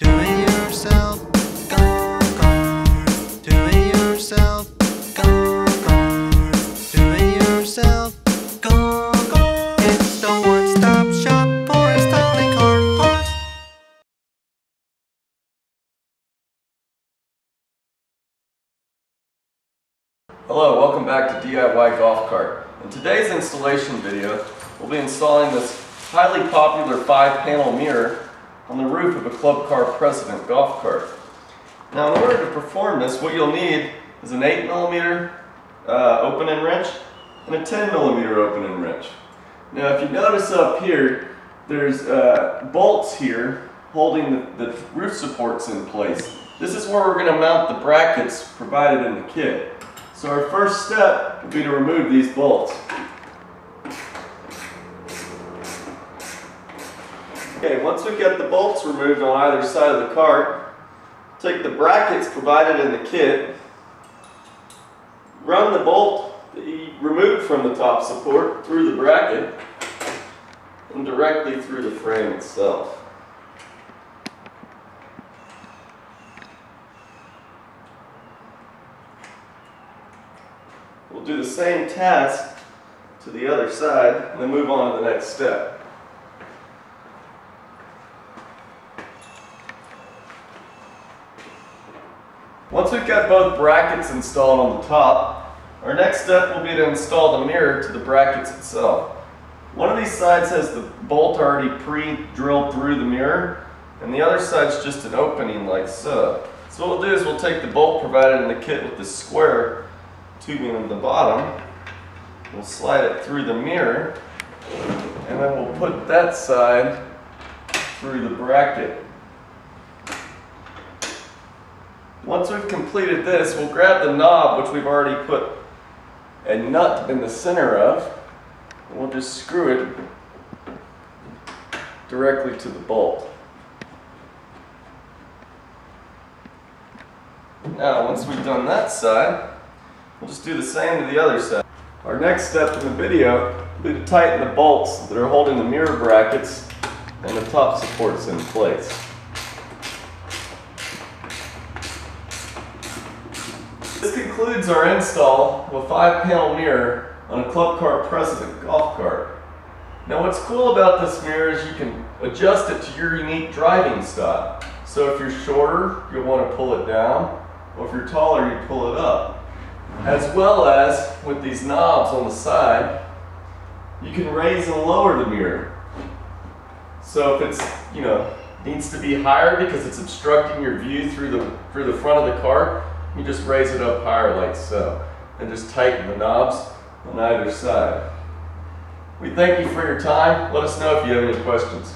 Do it yourself. Go kart. Do it yourself. Go kart. Do it yourself. Go kart. It's the one-stop shop for installing kart parts. Hello, welcome back to DIY Golf Cart. In today's installation video, we'll be installing this highly popular five-panel mirror on the roof of a Club Car Precedent golf cart. Now, in order to perform this, what you'll need is an 8mm uh, open-end wrench and a 10mm open-end wrench. Now, if you notice up here, there's uh, bolts here holding the, the roof supports in place. This is where we're going to mount the brackets provided in the kit. So our first step will be to remove these bolts. Okay, once we get the bolts removed on either side of the cart, take the brackets provided in the kit, run the bolt that you removed from the top support through the bracket and directly through the frame itself. We'll do the same task to the other side and then move on to the next step. Once we've got both brackets installed on the top, our next step will be to install the mirror to the brackets itself. One of these sides has the bolt already pre-drilled through the mirror, and the other side's just an opening like so. So what we'll do is we'll take the bolt provided in the kit with the square tubing on the bottom, we'll slide it through the mirror, and then we'll put that side through the bracket. Once we've completed this, we'll grab the knob, which we've already put a nut in the center of, and we'll just screw it directly to the bolt. Now, once we've done that side, we'll just do the same to the other side. Our next step in the video will be to tighten the bolts that are holding the mirror brackets and the top supports in place. This concludes our install of a five panel mirror on a Club Car Precedent golf cart. Now what's cool about this mirror is you can adjust it to your unique driving style. So if you're shorter, you'll want to pull it down, or if you're taller, you pull it up. As well as with these knobs on the side, you can raise and lower the mirror. So if it's, you know, needs to be higher because it's obstructing your view through the through the front of the car, you just raise it up higher like so. And just tighten the knobs on either side. We thank you for your time. Let us know if you have any questions.